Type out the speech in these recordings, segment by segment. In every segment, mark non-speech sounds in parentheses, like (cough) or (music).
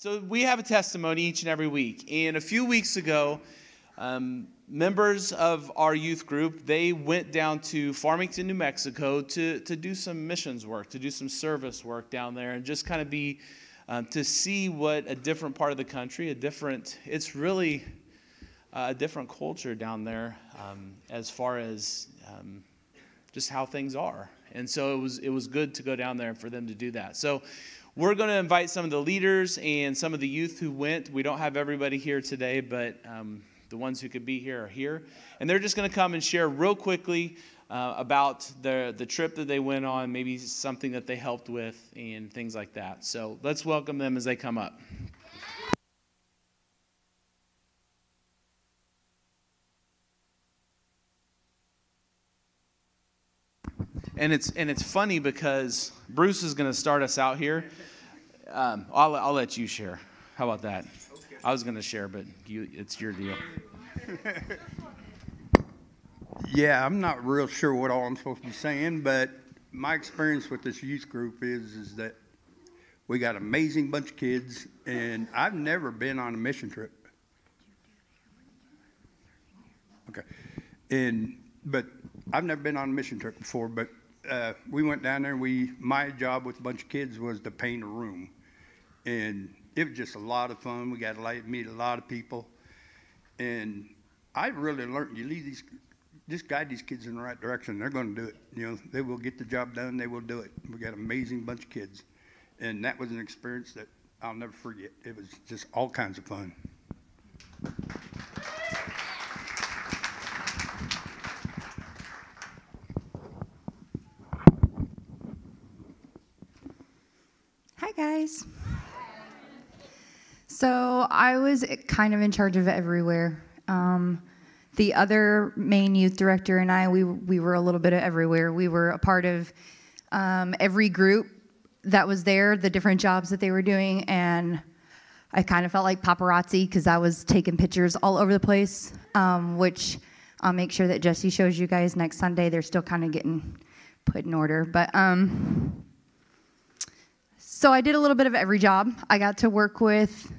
So we have a testimony each and every week. And a few weeks ago, um, members of our youth group they went down to Farmington, New Mexico, to to do some missions work, to do some service work down there, and just kind of be um, to see what a different part of the country, a different. It's really uh, a different culture down there um, as far as um, just how things are. And so it was it was good to go down there for them to do that. So we're going to invite some of the leaders and some of the youth who went. We don't have everybody here today, but um, the ones who could be here are here. And they're just going to come and share real quickly uh, about the, the trip that they went on, maybe something that they helped with, and things like that. So let's welcome them as they come up. And it's and it's funny because Bruce is going to start us out here. Um, I'll I'll let you share. How about that? Okay. I was going to share, but you it's your deal. yeah, I'm not real sure what all I'm supposed to be saying, but my experience with this youth group is is that we got an amazing bunch of kids, and I've never been on a mission trip. Okay, and but I've never been on a mission trip before, but uh, we went down there. We my job with a bunch of kids was to paint a room, and it was just a lot of fun. We got to meet a lot of people, and I really learned you lead these, just guide these kids in the right direction. They're going to do it. You know, they will get the job done. They will do it. We got an amazing bunch of kids, and that was an experience that I'll never forget. It was just all kinds of fun. guys. So I was kind of in charge of everywhere. Um, the other main youth director and I, we, we were a little bit of everywhere. We were a part of um, every group that was there, the different jobs that they were doing, and I kind of felt like paparazzi because I was taking pictures all over the place, um, which I'll make sure that Jesse shows you guys next Sunday. They're still kind of getting put in order, but um, so I did a little bit of every job. I got to work with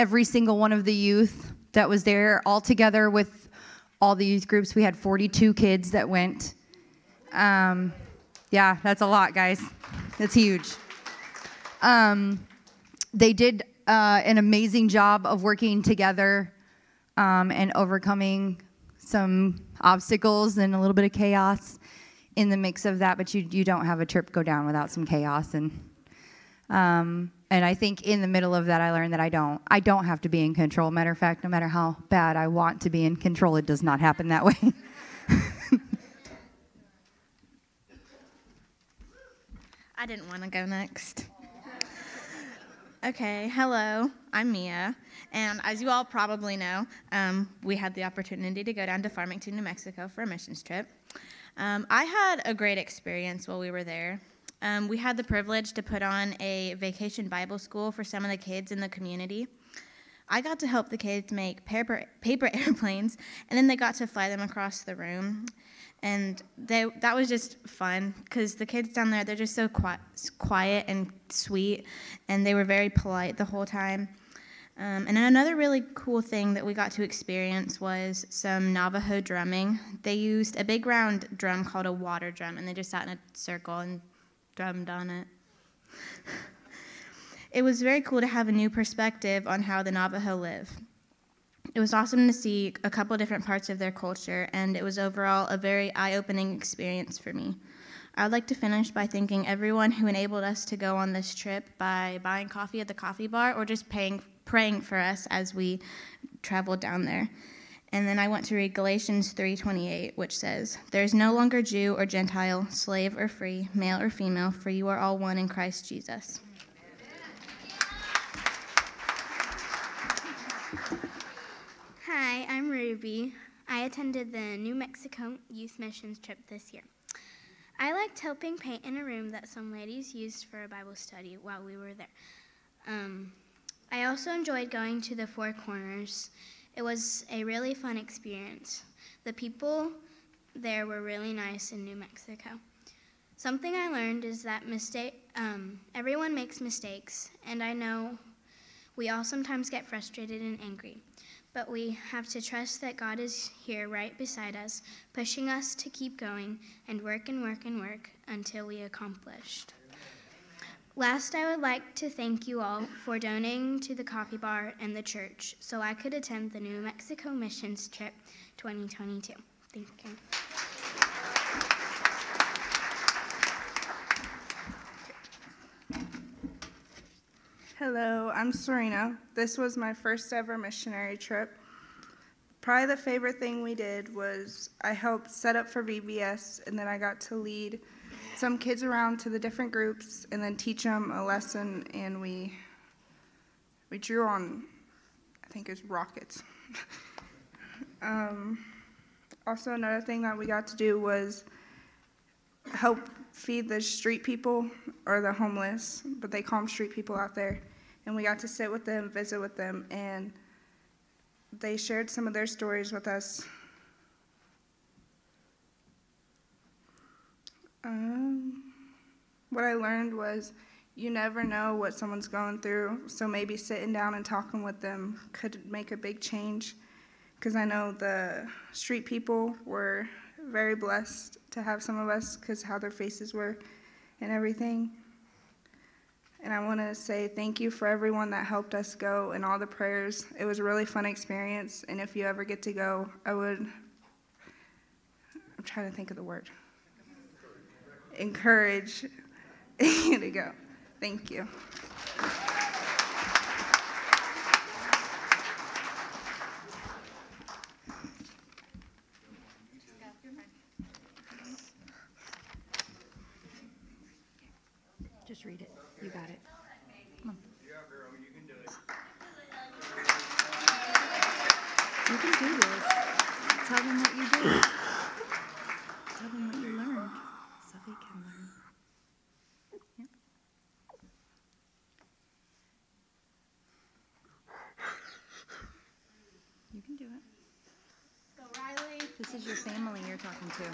every single one of the youth that was there all together with all the youth groups. We had 42 kids that went. Um, yeah, that's a lot, guys. That's huge. Um, they did uh, an amazing job of working together um, and overcoming some obstacles and a little bit of chaos in the mix of that. But you, you don't have a trip go down without some chaos and um, and I think in the middle of that, I learned that I don't. I don't have to be in control. Matter of fact, no matter how bad I want to be in control, it does not happen that way. (laughs) I didn't want to go next. Okay, hello, I'm Mia, and as you all probably know, um, we had the opportunity to go down to Farmington, New Mexico for a missions trip. Um, I had a great experience while we were there. Um, we had the privilege to put on a vacation Bible school for some of the kids in the community. I got to help the kids make paper, paper (laughs) airplanes, and then they got to fly them across the room. And they, that was just fun because the kids down there, they're just so quiet, quiet and sweet, and they were very polite the whole time. Um, and then another really cool thing that we got to experience was some Navajo drumming. They used a big round drum called a water drum, and they just sat in a circle and drummed on it. it was very cool to have a new perspective on how the Navajo live. It was awesome to see a couple different parts of their culture, and it was overall a very eye opening experience for me. I would like to finish by thanking everyone who enabled us to go on this trip by buying coffee at the coffee bar or just paying, praying for us as we traveled down there. And then I want to read Galatians 3:28, which says, "There is no longer Jew or Gentile, slave or free, male or female, for you are all one in Christ Jesus." Hi, I'm Ruby. I attended the New Mexico Youth Missions trip this year. I liked helping paint in a room that some ladies used for a Bible study while we were there. Um, I also enjoyed going to the Four Corners it was a really fun experience. The people there were really nice in New Mexico. Something I learned is that mistake, um, everyone makes mistakes, and I know We all sometimes get frustrated and angry, but we have to trust that God is here right beside us, pushing us to keep going and work and work and work until we accomplished. Last, I would like to thank you all for donating to the coffee bar and the church so I could attend the New Mexico missions trip 2022. Thank you. Hello, I'm Serena. This was my first ever missionary trip. Probably the favorite thing we did was I helped set up for VBS, and then I got to lead some kids around to the different groups and then teach them a lesson. And we we drew on, I think it was rockets. (laughs) um, also, another thing that we got to do was help feed the street people or the homeless, but they call them street people out there. And we got to sit with them, visit with them, and they shared some of their stories with us. Um, what I learned was you never know what someone's going through, so maybe sitting down and talking with them could make a big change. Because I know the street people were very blessed to have some of us because how their faces were and everything. And I want to say thank you for everyone that helped us go and all the prayers. It was a really fun experience. And if you ever get to go, I would. I'm trying to think of the word. Encourage (laughs) you to go. Thank you. Just read it. You got it. You can do this. Tell them what you did. Tell them what you learned so they can learn. You can do it. So, Riley. This is your family you're talking to.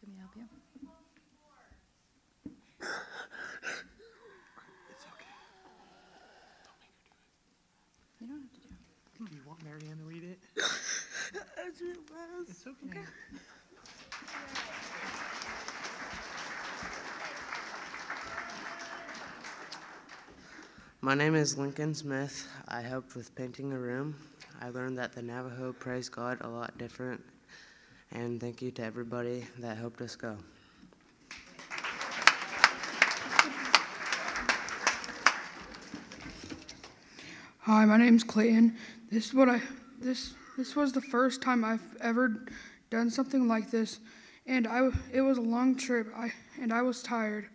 Do you want me to help you? You don't have to do it. Do you want Marianne to read it? (laughs) It's okay. My name is Lincoln Smith. I helped with painting a room. I learned that the Navajo praise God a lot different. And thank you to everybody that helped us go. Hi, my name's Clayton. This is what I this this was the first time I've ever done something like this, and I it was a long trip. I and I was tired.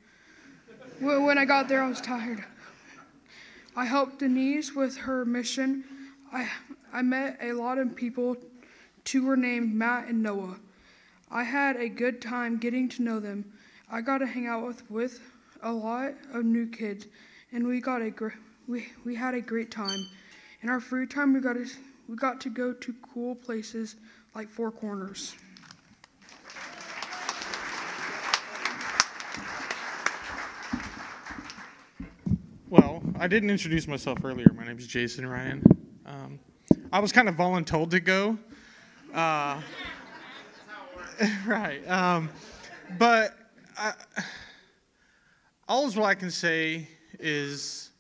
When I got there, I was tired. I helped Denise with her mission. I I met a lot of people. Two were named Matt and Noah. I had a good time getting to know them. I got to hang out with with a lot of new kids, and we got a gr- we we had a great time. In our free time, we got to we got to go to cool places like Four Corners. Well, I didn't introduce myself earlier. My name is Jason Ryan. Um, I was kind of voluntold to go. Uh, (laughs) right. Um, but I, all I can say is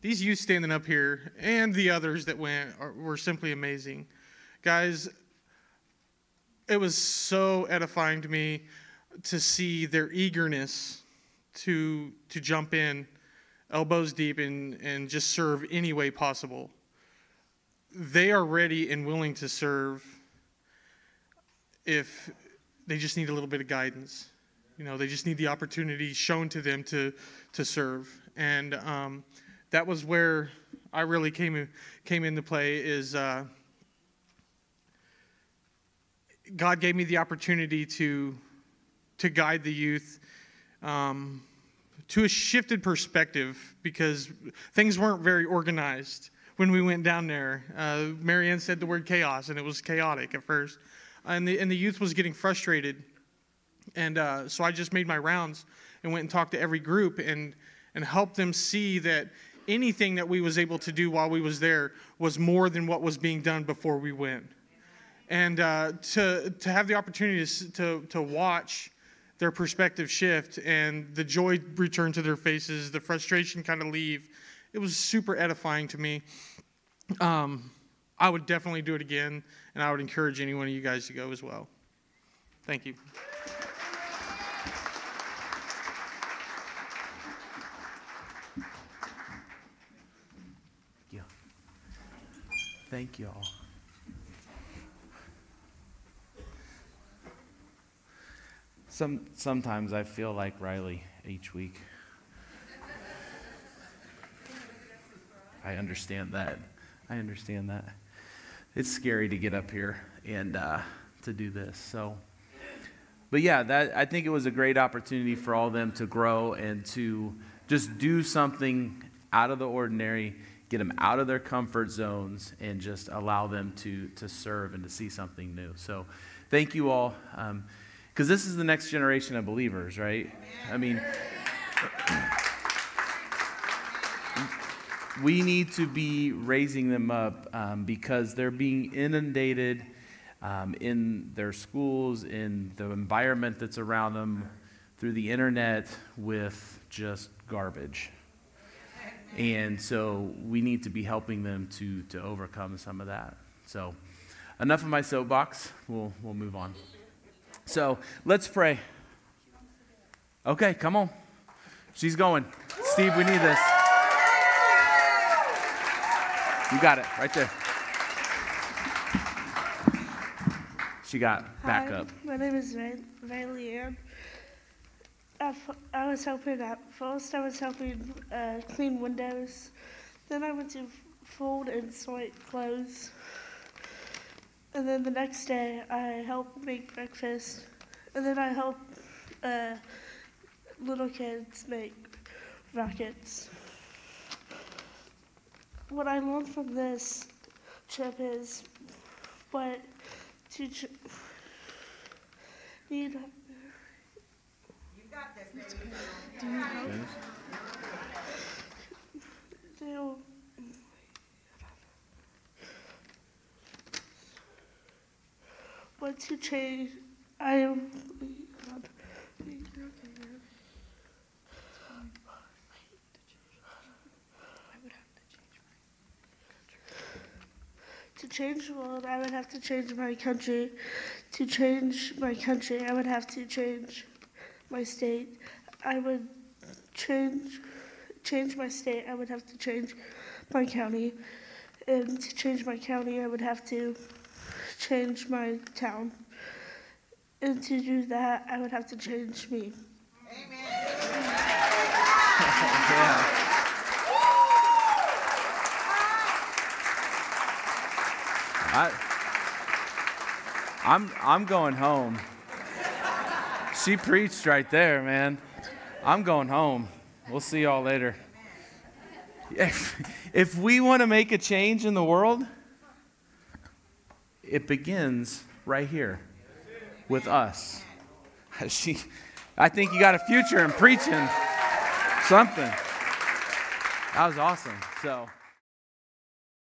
these youth standing up here and the others that went are, were simply amazing. Guys, it was so edifying to me to see their eagerness to to jump in elbows deep and, and just serve any way possible. They are ready and willing to serve if they just need a little bit of guidance. You know, they just need the opportunity shown to them to to serve. And um, that was where I really came came into play. Is uh, God gave me the opportunity to to guide the youth um, to a shifted perspective because things weren't very organized. when we went down there. Uh, Marianne said the word chaos, and it was chaotic at first. And the, and the youth was getting frustrated. And uh, so I just made my rounds and went and talked to every group and, and helped them see that anything that we was able to do while we was there was more than what was being done before we went. And uh, to, to have the opportunity to, to, watch their perspective shift and the joy return to their faces, the frustration kind of leave, it was super edifying to me. Um, I would definitely do it again, and I would encourage any one of you guys to go as well. Thank you. Yeah. Thank you all. Some, sometimes I feel like Riley each week. I understand that. I understand that. It's scary to get up here and uh, to do this. So, but yeah, that I think it was a great opportunity for all of them to grow and to just do something out of the ordinary, get them out of their comfort zones, and just allow them to to serve and to see something new. So, thank you all, because this is the next generation of believers, right? I mean. we need to be raising them up um, because they're being inundated um, in their schools, in the environment that's around them, through the internet with just garbage. And so we need to be helping them to, to overcome some of that. So, enough of my soapbox. We'll, we'll move on. So, let's pray. Okay, come on. She's going. Steve, we need this. You got it right there. She got back Hi, up. My name is Ray- Riley Ann. F- I was helping at first. I was helping uh, clean windows. Then I went to fold and sort clothes. And then the next day, I helped make breakfast. And then I helped uh, little kids make rockets. What I learned from this trip is what to need. What to change. I am. To change the world, I would have to change my country. To change my country, I would have to change my state. I would change change my state. I would have to change my county, and to change my county, I would have to change my town. And to do that, I would have to change me. Amen. (laughs) I, I'm, I'm going home. She preached right there, man. I'm going home. We'll see y'all later. If, if we want to make a change in the world, it begins right here with us. (laughs) She, I think you got a future in preaching something. That was awesome. So.